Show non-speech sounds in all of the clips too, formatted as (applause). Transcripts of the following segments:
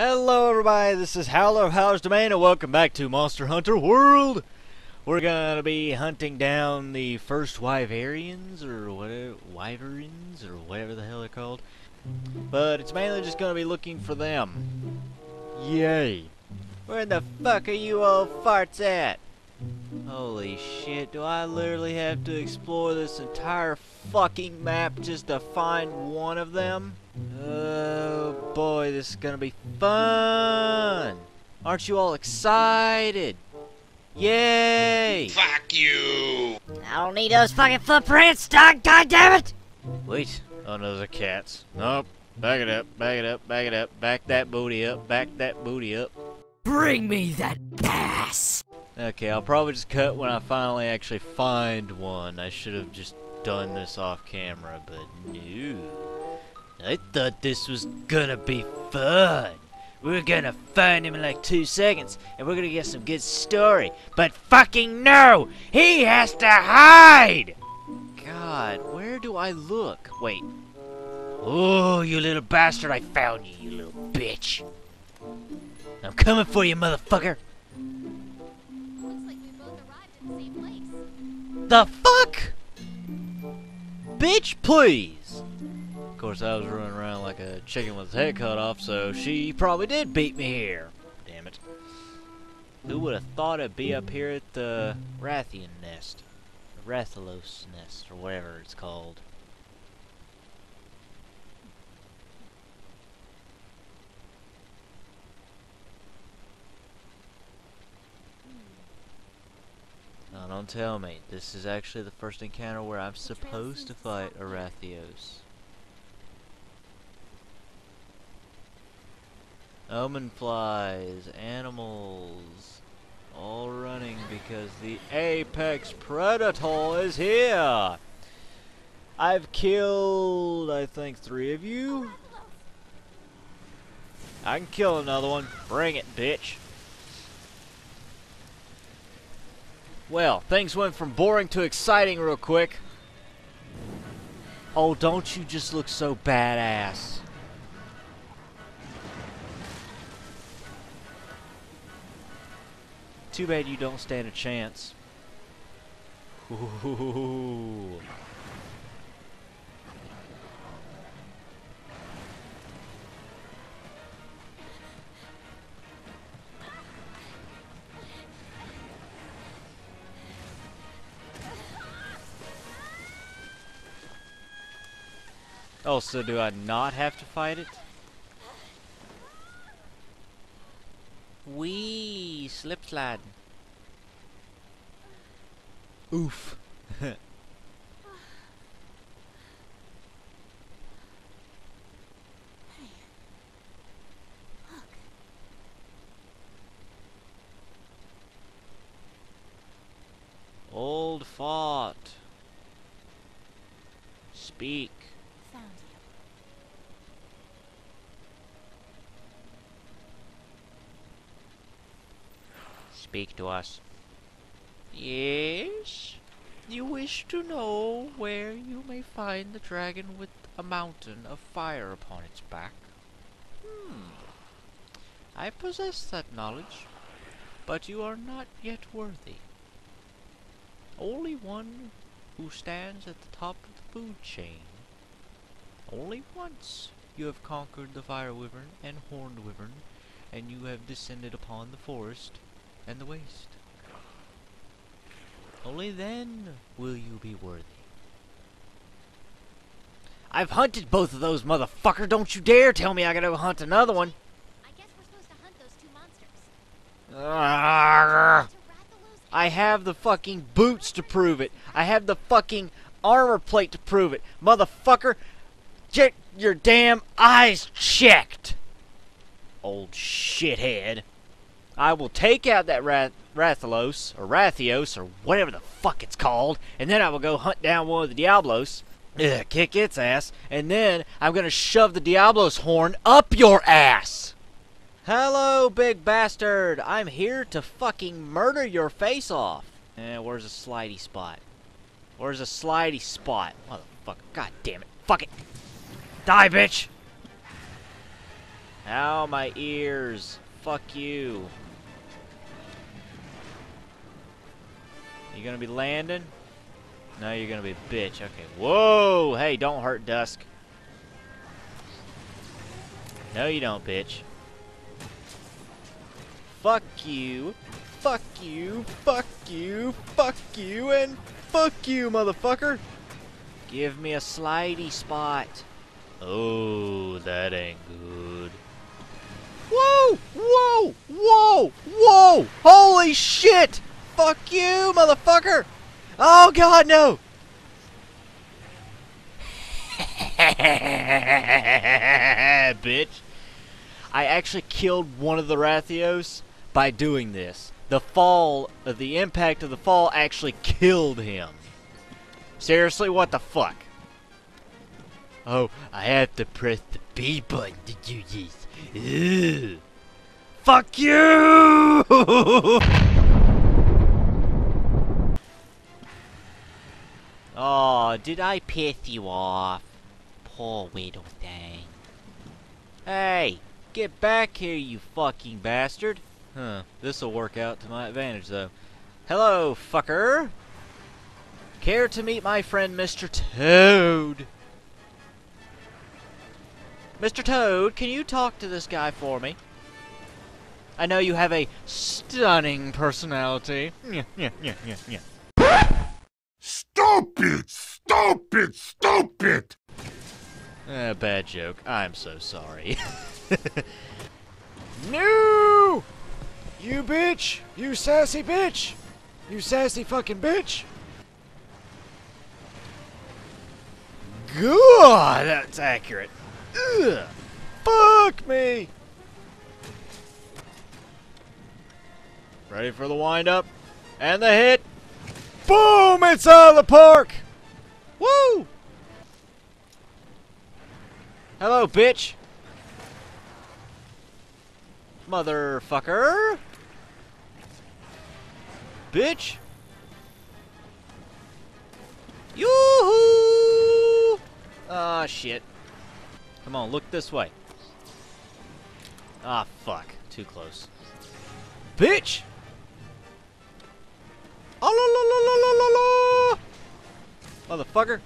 Hello everybody, this is Howler of Howler's Domain and welcome back to Monster Hunter World! We're gonna be hunting down the first Wyverians, or whatever, Wyverns, or whatever the hell they're called. But it's mainly just gonna be looking for them. Yay! Where the fuck are you old farts at? Holy shit, do I literally have to explore this entire fucking map just to find one of them? Oh boy, this is gonna be fun! Aren't you all excited? Yay! Fuck you! I don't need those fucking footprints, dog, god damn it! Wait, oh no, those are cats. Nope. Back it up, back it up, back it up, back that booty up, back that booty up. Bring me that ass! Okay, I'll probably just cut when I finally actually find one. I should have just done this off camera, but no. I thought this was gonna be fun. We're gonna find him in like two seconds, and we're gonna get some good story. But fucking no! He has to hide! God, where do I look? Wait. Oh, you little bastard, I found you, you little bitch. I'm coming for you, motherfucker. Like we both arrived at the. The fuck? Bitch, please. Of course, I was running around like a chicken with its head cut off, so she probably did beat me here. Damn it. Who would have thought it'd be up here at the Rathian nest? The Rathalos nest, or whatever it's called. Now don't tell me, this is actually the first encounter where I'm supposed to fight a Omen flies, animals, all running because the apex predator is here. I've killed, I think, three of you. I can kill another one. Bring it, bitch. Well, things went from boring to exciting real quick. Oh, don't you just look so badass. Too bad you don't stand a chance. Ooh. Oh, so do I not have to fight it? Wee, slip Oof. (laughs) Old fort. Speak. Found you. Speak to us. Yes? You wish to know where you may find the dragon with a mountain of fire upon its back? Hmm. I possess that knowledge, but you are not yet worthy. Only one who stands at the top of the food chain. Only once you have conquered the fire wyvern and horned wyvern, and you have descended upon the forest and the waste. Only then will you be worthy. I've hunted both of those, motherfucker! Don't you dare tell me I gotta hunt another one! I guess we're supposed to hunt those two monsters. Arrgh. I have the fucking boots to prove it. I have the fucking armor plate to prove it. Motherfucker, get your damn eyes checked. Old shithead. I will take out that Rath- Rathalos, or Rathios, or whatever the fuck it's called, and then I will go hunt down one of the Diablos, ugh, kick its ass, and then I'm gonna shove the Diablo's horn up your ass. Hello, big bastard. I'm here to fucking murder your face off. Eh, where's a slidey spot? Where's a slidey spot? Motherfucker. God damn it. Fuck it. Die, bitch. Ow, my ears. Fuck you. You gonna be landing? No, you're gonna be a bitch. Okay. Whoa! Hey, don't hurt Dusk. No, you don't, bitch. Fuck you. Fuck you. Fuck you. Fuck you. And fuck you, motherfucker. Give me a slidey spot. Oh, that ain't good. Whoa! Whoa! Whoa! Whoa! Holy shit! Fuck you, motherfucker! Oh god, no! (laughs) Bitch. I actually killed one of the Rathios by doing this. The fall, uh, the impact of the fall actually killed him. Seriously, what the fuck? Oh, I have to press the B button to do this. Ugh. Fuck you! (laughs) oh, did I piss you off? Poor little thing. Hey, get back here, you fucking bastard. Huh, this'll work out to my advantage, though. Hello, fucker. Care to meet my friend Mr. Toad? Mr. Toad, can you talk to this guy for me? I know you have a stunning personality. Yeah, yeah, yeah, yeah, yeah. Stupid! Stupid! Stupid! Uh, bad joke. I'm so sorry. (laughs) no! You bitch! You sassy bitch! You sassy fucking bitch! God, that's accurate. Ugh. Fuck me! Ready for the wind up? And the hit! Boom! It's out of the park! Woo! Hello, bitch! Motherfucker! Bitch! Yoo-hoo! Ah, shit. Come on, look this way. Ah, fuck. Too close. Bitch! Motherfucker.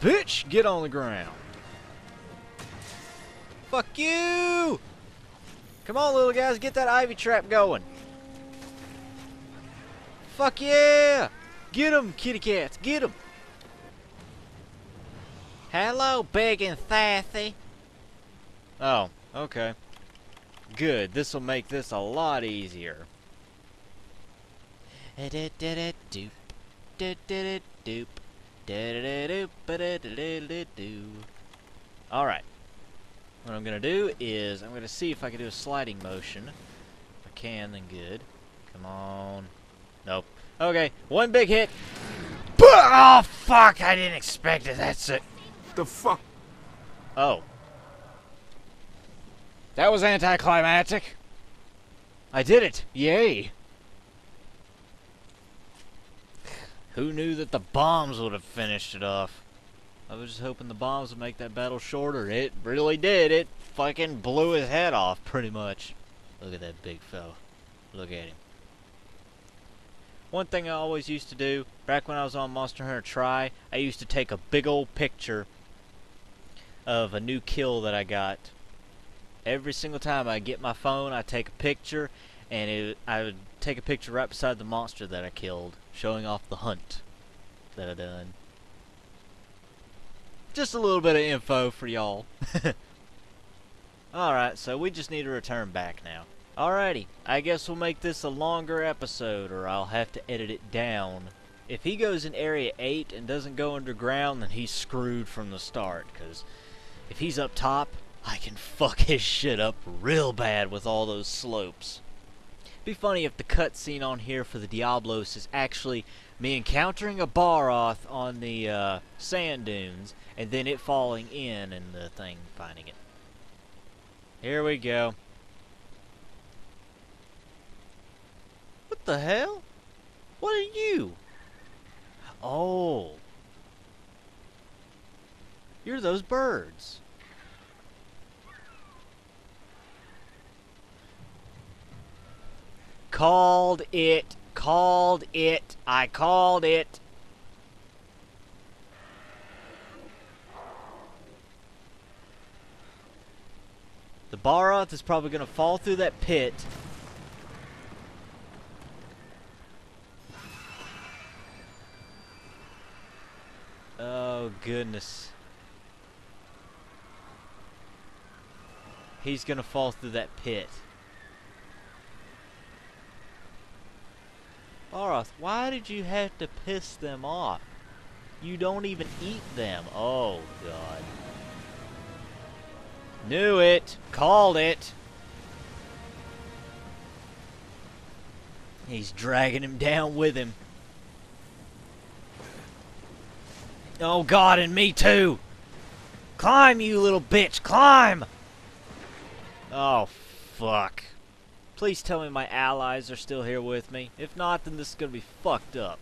Bitch, get on the ground. Fuck you! Come on, little guys, get that ivy trap going. Fuck yeah! Get Get 'em, kitty cats, get 'em! Hello, big and sassy. Oh, okay. Good, this will make this a lot easier. Alright. What I'm going to do is, I'm going to see if I can do a sliding motion. If I can, then good. Come on. Nope. Okay, one big hit. Oh, fuck! I didn't expect it. That's it. The fuck? Oh. That was anticlimactic. I did it. Yay. Who knew that the bombs would have finished it off? I was just hoping the bombs would make that battle shorter. It really did. It fucking blew his head off, pretty much. Look at that big fella. Look at him. One thing I always used to do, back when I was on Monster Hunter Tri, I used to take a big old picture of a new kill that I got. Every single time I get my phone, I take a picture, and it, I would take a picture right beside the monster that I killed, showing off the hunt that I done. Just a little bit of info for y'all. (laughs) Alright, so we just need to return back now. Alrighty, I guess we'll make this a longer episode, or I'll have to edit it down. If he goes in Area 8 and doesn't go underground, then he's screwed from the start, because if he's up top, I can (laughs) fuck his shit up real bad with all those slopes. Be funny if the cutscene on here for the Diablos is actually me encountering a Barroth on the uh, sand dunes, and then it falling in and the thing finding it. Here we go. What the hell? What are you? Oh. You're those birds. Called it. Called it. I called it. The Barroth is probably going to fall through that pit. Oh, goodness. He's going to fall through that pit. Barroth, why did you have to piss them off? You don't even eat them. Oh, God. Knew it. Called it. He's dragging him down with him. Oh god, and me too! Climb, you little bitch! Climb! Oh, fuck. Please tell me my allies are still here with me. If not, then this is gonna be fucked up.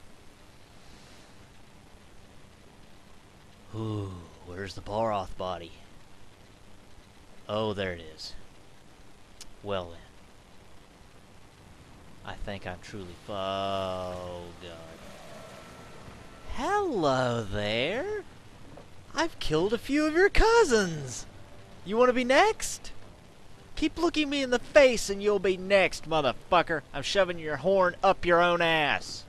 Ooh, where's the Barroth body? Oh, there it is. Well then. I think I'm truly Oh, God. Hello there! I've killed a few of your cousins! You want to be next? Keep looking me in the face and you'll be next, motherfucker. I'm shoving your horn up your own ass.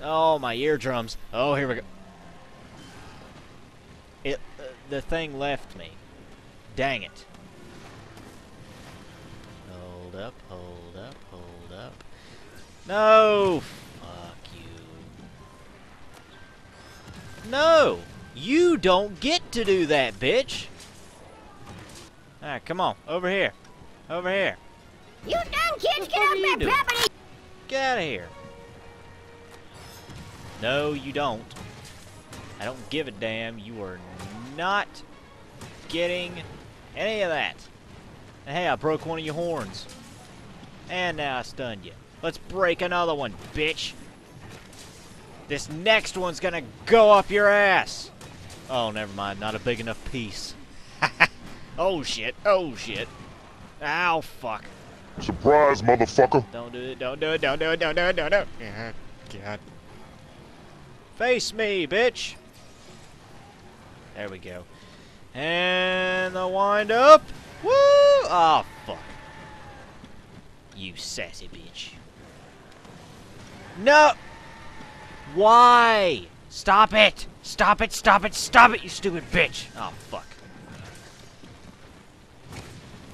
Oh, my eardrums. Oh, here we go. It, uh, the thing left me. Dang it. Hold up, hold up, hold up. No! Fuck you. No! You don't get to do that, bitch! Alright, come on. Over here. Over here. You dumb kids, get off my doing? property! Get out of here. No, you don't. I don't give a damn. You are not getting any of that. And hey, I broke one of your horns. And now I stunned you. Let's break another one, bitch. This next one's gonna go up your ass. Oh, never mind. Not a big enough piece. (laughs) oh, shit. Oh, shit. Ow, fuck. Surprise, motherfucker. Don't do it, don't do it, don't do it, don't do it, don't do it. Yeah, God. Face me, bitch. There we go. And the wind up. Woo! Oh, fuck. You sassy bitch. No! Why? Stop it! Stop it, stop it, stop it, you stupid bitch! Oh, fuck.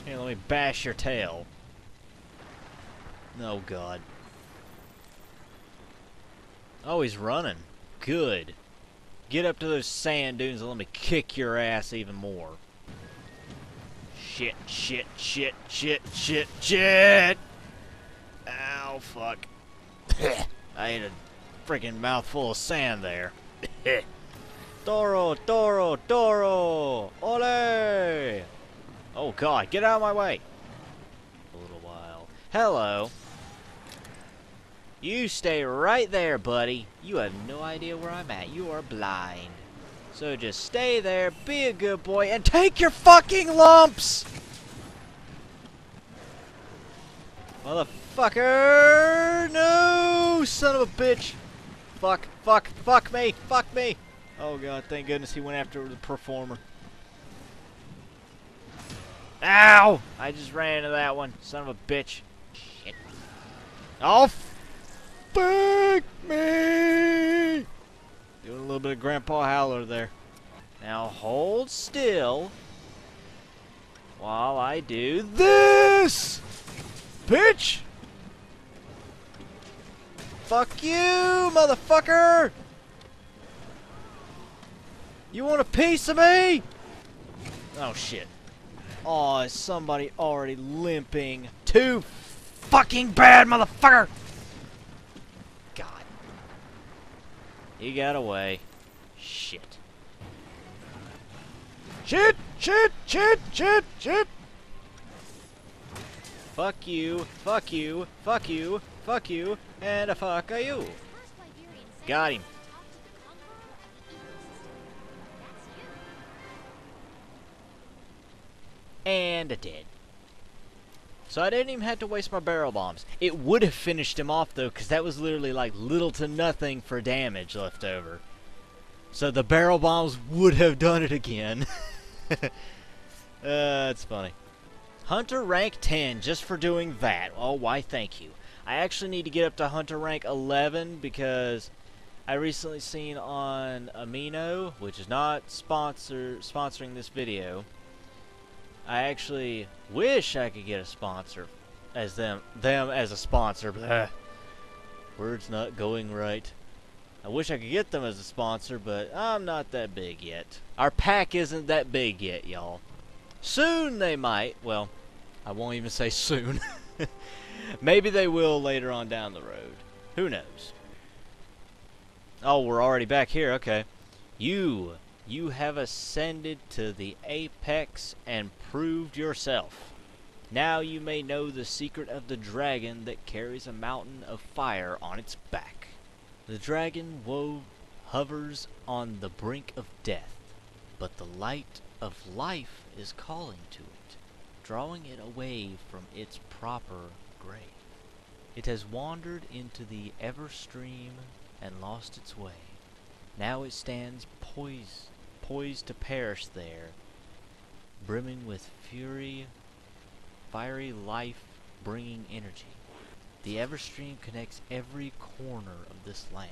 Here, let me bash your tail. Oh god. Oh, he's running. Good. Get up to those sand dunes and let me kick your ass even more. Shit, shit, shit, shit, shit, shit! Ow, fuck. (laughs) I ate a freaking mouthful of sand there. (laughs) Toro, Toro, Toro! Ole! Oh god, get out of my way! A little while. Hello. You stay right there, buddy. You have no idea where I'm at. You are blind. So just stay there, be a good boy, and take your fucking lumps! Motherfucker! No! Son of a bitch! Fuck, fuck, fuck me, fuck me! Oh god, thank goodness he went after the performer. Ow! I just ran into that one. Son of a bitch. Shit. Oh, fuck me! Doing a little bit of Grandpa Howler there. Now hold still while I do this! Bitch! Fuck you, motherfucker! You want a piece of me? Oh shit. Oh, is somebody already limping? Too fucking bad, motherfucker! God. He got away. Shit. Shit! Shit! Shit! Shit! Shit! Fuck you, fuck you, fuck you, fuck you, and a fuck are you. Got him. And it did. So I didn't even have to waste my barrel bombs. It would have finished him off though, because that was literally like little to nothing for damage left over. So the barrel bombs would have done it again. (laughs) uh, that's funny. Hunter rank 10 just for doing that. Oh, why thank you. I actually need to get up to Hunter rank 11 because I recently seen on Amino, which is not sponsor sponsoring this video. I actually wish I could get a sponsor as them them as a sponsor. Blah. Words not going right. I wish I could get them as a sponsor, but I'm not that big yet. Our pack isn't that big yet, y'all. Soon they might. Well, I won't even say soon. (laughs) Maybe they will later on down the road. Who knows? Oh, we're already back here. Okay. You, you have ascended to the apex and proved yourself. Now you may know the secret of the dragon that carries a mountain of fire on its back. The dragon wove hovers on the brink of death, but the light of life is calling to it, drawing it away from its proper It has wandered into the ever stream and lost its way. Now it stands poised, poised to perish there, brimming with fury, fiery life bringing energy. The Everstream connects every corner of this land,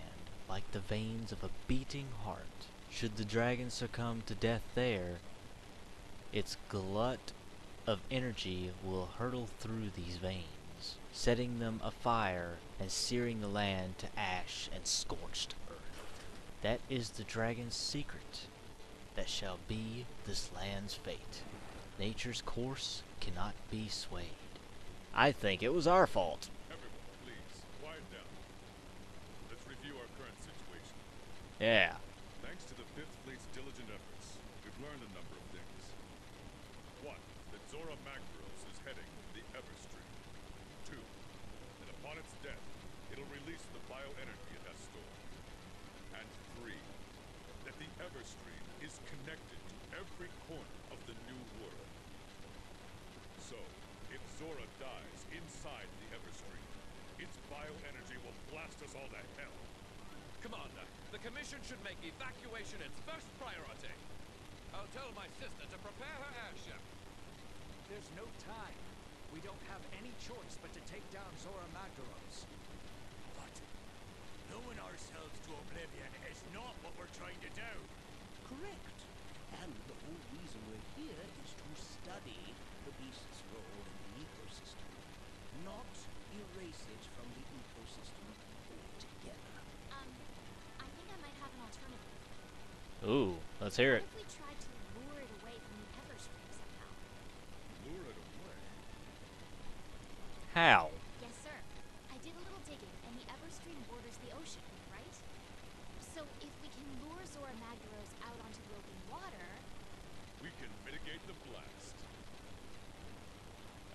like the veins of a beating heart. Should the dragon succumb to death there, its glut of energy will hurtle through these veins, setting them afire and searing the land to ash and scorched earth. That is the dragon's secret that shall be this land's fate. Nature's course cannot be swayed. I think it was our fault. Everyone, please, quiet down. Let's review our current situation. Yeah. Thanks to the Fifth Fleet's diligent efforts, we've learned a number of things. One, that Zorah Magdaros is heading the Everstream. Two, that upon its death, it'll release the bioenergy it has stored. And three, that the Everstream is connected to every corner of the New World. So, if Zorah dies inside the Everstream, its bioenergy will blast us all to hell. Commander, the Commission should make evacuation its first priority. I'll tell my sister to prepare her airship. There's no time. We don't have any choice but to take down Zorah Magdaros. But knowing ourselves to oblivion is not what we're trying to do. Correct. And the whole reason we're here is to study the beast's role in the ecosystem, not erase it from the ecosystem altogether. Um, I think I might have an alternative. Ooh, let's hear it. What if we tried to lure it away from the Everstream somehow? Lure it away. How? Yes, sir. I did a little digging, and the Everstream borders the ocean, right? So if we can lure Zorah Magdaros out onto the open water, We can mitigate the blast.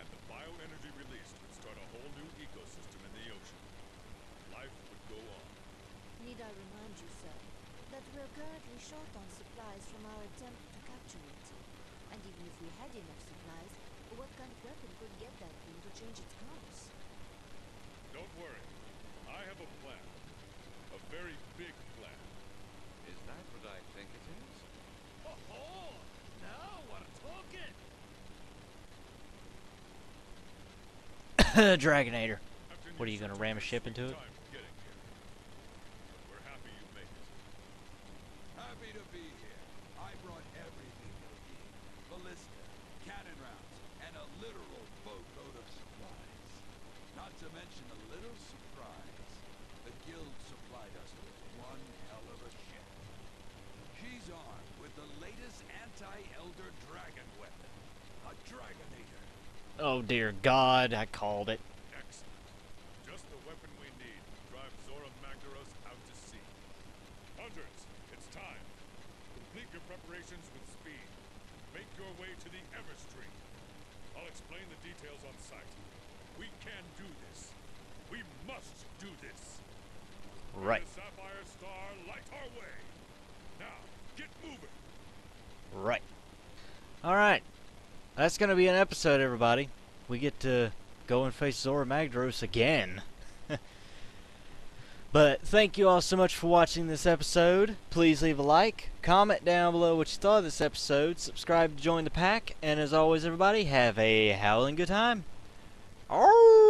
And the bioenergy released would start a whole new ecosystem in the ocean. Life would go on. Need I remind you, sir, that we're currently short on supplies from our attempt to capture it. And even if we had enough supplies, what kind of weapon could get that thing to change its course? Don't worry. I have a plan. A very big plan. Is that what I think it is? Oh, now we're talking. (laughs) Dragonator. What are you gonna ram a ship into it? time getting here. We're happy you made it. Happy to be here. I brought everything you'll need. Ballista, cannon rounds, and a literal boatload of supplies. Not to mention a little surprise. The guild supplied us with one hell of a ship. She's armed with the latest anti-elder dragon weapon. A Dragonator. Oh dear God, I called it. Excellent. Just the weapon we need to drive Zorah Magdaros out to sea. Hunters, it's time. Complete your preparations with speed. Make your way to the Everstream. I'll explain the details on site. We can do this. We must do this. Right. The Sapphire Star light our way. Now, get moving. Right. Alright. That's gonna be an episode, everybody. We get to go and face Zorah Magdaros again. (laughs) but thank you all so much for watching this episode. Please leave a like, comment down below what you thought of this episode, subscribe to join the pack, and as always, everybody, have a howling good time. Oh!